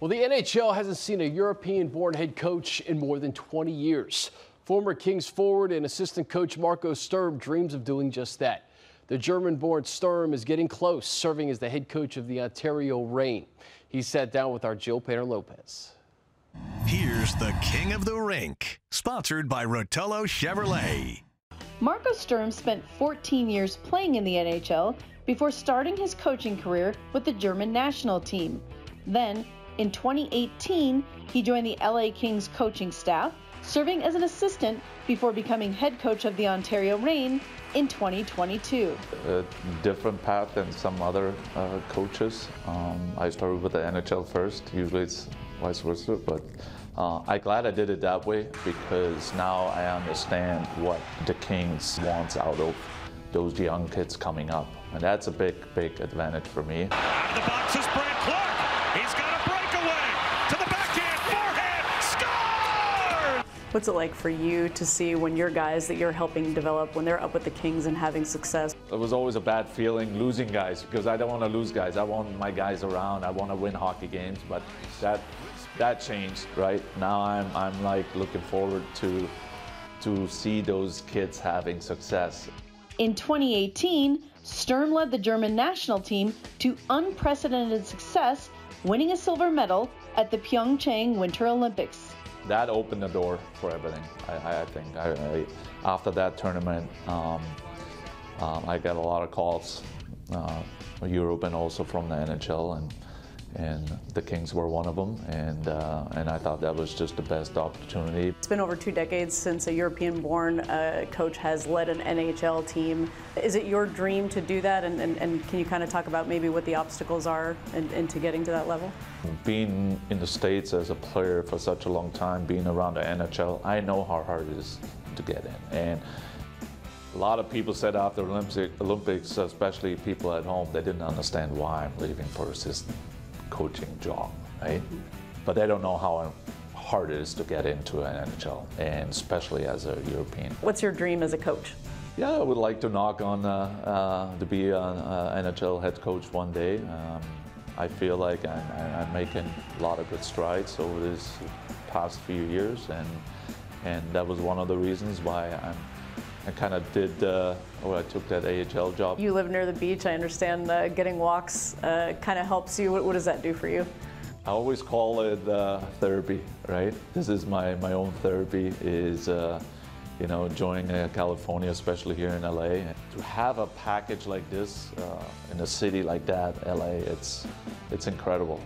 Well, the NHL hasn't seen a European born head coach in more than 20 years. Former Kings forward and assistant coach Marco Sturm dreams of doing just that. The German born Sturm is getting close, serving as the head coach of the Ontario Reign. He sat down with our Jill Painter Lopez. Here's the King of the Rink, sponsored by Rotolo Chevrolet. Marco Sturm spent 14 years playing in the NHL before starting his coaching career with the German national team. Then, in 2018, he joined the LA Kings coaching staff, serving as an assistant before becoming head coach of the Ontario Reign in 2022. A different path than some other uh, coaches. Um, I started with the NHL first. Usually it's vice versa, but uh, I'm glad I did it that way because now I understand what the Kings wants out of those young kids coming up, and that's a big, big advantage for me. Out of the box is Brandt Clarke. He's got a breakaway to the backhand, forehand, score! What's it like for you to see when your guys that you're helping develop, when they're up with the Kings and having success? It was always a bad feeling losing guys because I don't want to lose guys. I want my guys around. I want to win hockey games, but that that changed, right? Now I'm I'm like looking forward to to see those kids having success. In 2018, Sturm led the German national team to unprecedented success, winning a silver medal at the Pyeongchang Winter Olympics. That opened the door for everything. I, I think I, I, after that tournament, um, um, I got a lot of calls, uh, Europe and also from the NHL, and and the Kings were one of them, and uh, and I thought that was just the best opportunity. It's been over two decades since a European-born uh, coach has led an NHL team. Is it your dream to do that, and, and, and can you kind of talk about maybe what the obstacles are into getting to that level? Being in the States as a player for such a long time, being around the NHL, I know how hard it is to get in, and a lot of people said after the Olympics, especially people at home, they didn't understand why I'm leaving for assistant coaching job, right? But they don't know how hard it is to get into an NHL, and especially as a European. What's your dream as a coach? Yeah, I would like to knock on uh, uh, to be an uh, NHL head coach one day. Um, I feel like I'm, I'm, making a lot of good strides over this past few years, and and that was one of the reasons why I'm I kind of did, uh, or I took that AHL job. You live near the beach. I understand uh, getting walks uh, kind of helps you. What, what, does that do for you? I always call it uh, therapy, right? This is my, my own therapy is, uh, you know, enjoying uh, California, especially here in LA. To have a package like this in a city like that, LA, it's, it's incredible.